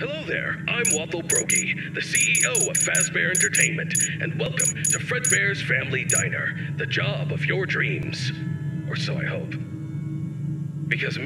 Hello there, I'm Wathel Brokey, the CEO of Fazbear Entertainment, and welcome to Fredbear's Family Diner, the job of your dreams. Or so I hope. Because